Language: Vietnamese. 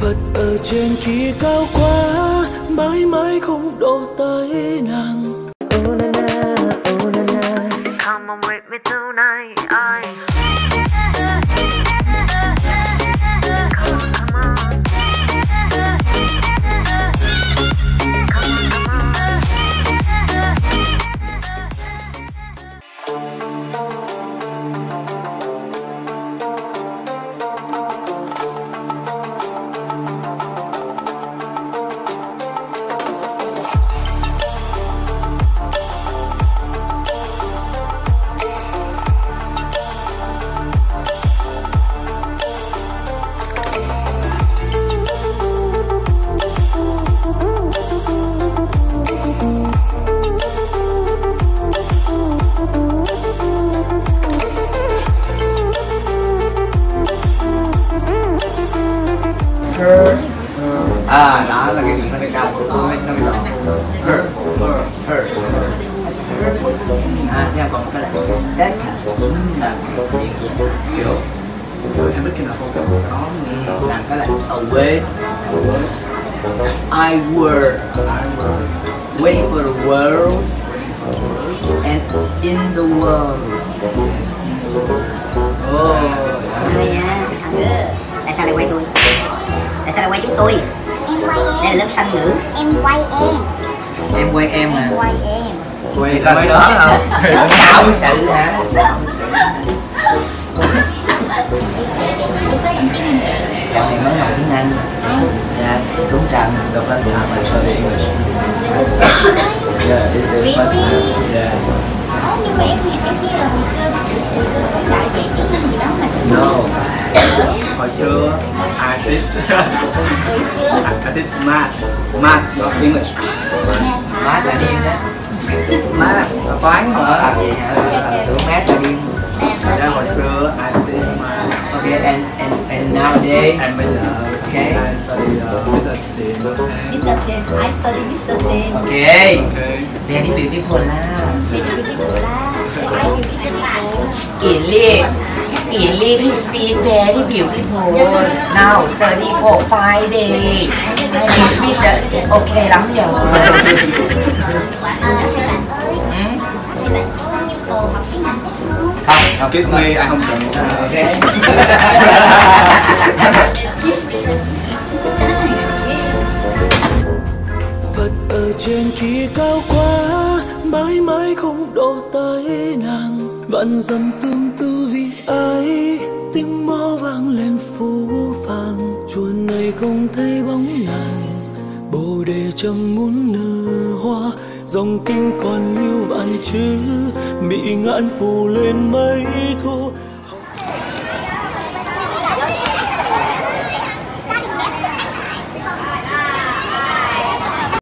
Phật ở trên kia cao quá mãi mãi không độ tới nàng. À đó là cái điểm nó cái cao của tôi nó bị rõ her. Her. Her à theo còn cái là that là điểm kiểu em biết cái nào không? Có, đó làm cái là away I were. Waiting for the world and in the world. Oh. Em song ngữ em quay em em quay em. À quay em quay coi đó không xạo sự hả cái em mới học tiếng Anh. Yes Tuấn Trần the first time I study English. This is first time. Yeah this is first time. Yes. Ồ, nhưng mà em em nghe là hồi xưa hồi xưa cũng đã dạy tiếng Anh gì đó mà no hồi xưa I teach hồi xưa. I, I teach math math not English. Mát là điên đó math là toán mà. À, vậy hả? Tưởng mát là điên. Ra hồi xưa I teach math ok and and and nowadays. And bây giờ Okay. I study uh, medicine and Mr. Sen I study Mr. Sen ok. Okay very beautiful lah Very beautiful lah I beautiful English English he speak very beautiful. Now study for five days I speak the ok lắm rồi. À, ừ? Anh không? không kiss me I không cần. Ok. Phật ở trên kia cao quá mãi mãi không độ tới nàng. Vạn dặm tương tư ấy tiếng mõ vang lên phố vàng, chùa này không thấy bóng nàng bồ đề chẳng muốn nở hoa. Dòng kinh còn lưu vạn chữ bị ngạn phủ lên mấy thu.